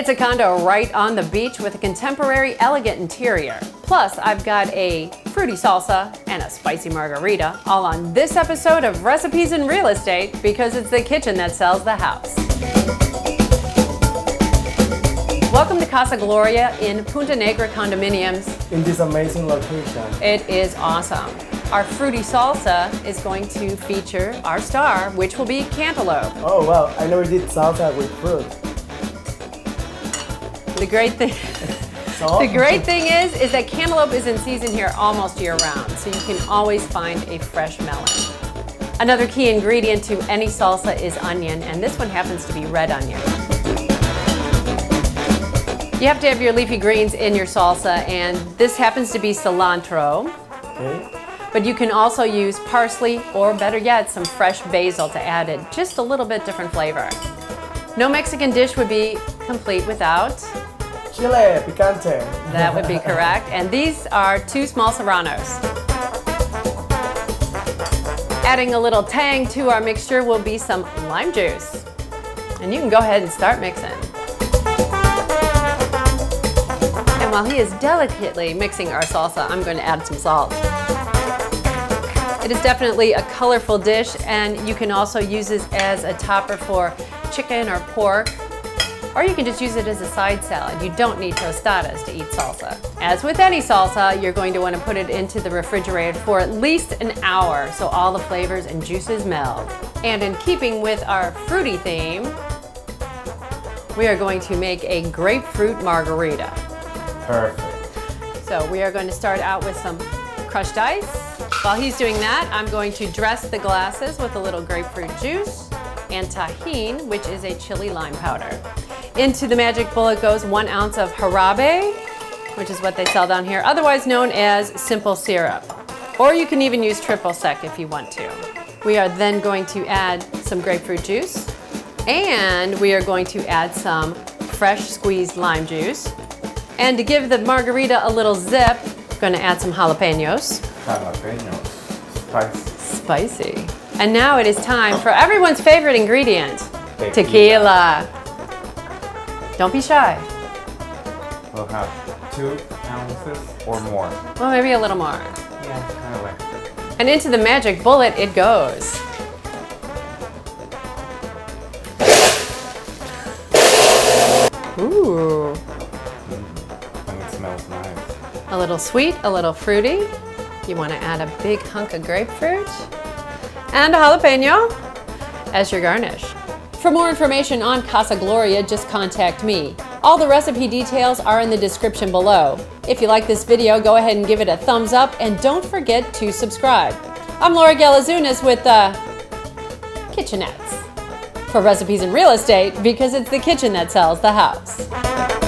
It's a condo right on the beach with a contemporary, elegant interior. Plus, I've got a fruity salsa and a spicy margarita, all on this episode of Recipes in Real Estate because it's the kitchen that sells the house. Welcome to Casa Gloria in Punta Negra Condominiums. in this amazing location. It is awesome. Our fruity salsa is going to feature our star, which will be cantaloupe. Oh wow, I never did salsa with fruit. The great thing. The great thing is, is that cantaloupe is in season here almost year round, so you can always find a fresh melon. Another key ingredient to any salsa is onion, and this one happens to be red onion. You have to have your leafy greens in your salsa, and this happens to be cilantro, Okay. but you can also use parsley, or better yet, some fresh basil to add it, just a little bit different flavor. No Mexican dish would be complete without Chile picante. That would be correct. And these are two small serranos. Adding a little tang to our mixture will be some lime juice. And you can go ahead and start mixing. And while he is delicately mixing our salsa, I'm going to add some salt. It is definitely a colorful dish and you can also use this as a topper for chicken or pork or you can just use it as a side salad. You don't need tostadas to eat salsa. As with any salsa, you're going to want to put it into the refrigerator for at least an hour so all the flavors and juices meld. And in keeping with our fruity theme, we are going to make a grapefruit margarita. Perfect. So we are going to start out with some crushed ice. While he's doing that, I'm going to dress the glasses with a little grapefruit juice and Tajín, which is a chili lime powder. Into the magic bullet goes one ounce of jarabe, which is what they sell down here, otherwise known as simple syrup. Or you can even use triple sec if you want to. We are then going to add some grapefruit juice, and we are going to add some fresh squeezed lime juice. And to give the margarita a little zip, I'm gonna add some jalapenos. Jalapenos. Spicy. Spicy. And now it is time for everyone's favorite ingredient, Tequila. tequila. Don't be shy. We'll have two ounces or more. Well, maybe a little more. Yeah, kind of like. And into the magic bullet it goes. Ooh, And it smells nice. a little sweet, a little fruity. You want to add a big hunk of grapefruit and a jalapeno as your garnish. For more information on Casa Gloria, just contact me. All the recipe details are in the description below. If you like this video, go ahead and give it a thumbs up and don't forget to subscribe. I'm Laura Gelezunas with uh, Kitchenettes for recipes in real estate because it's the kitchen that sells the house.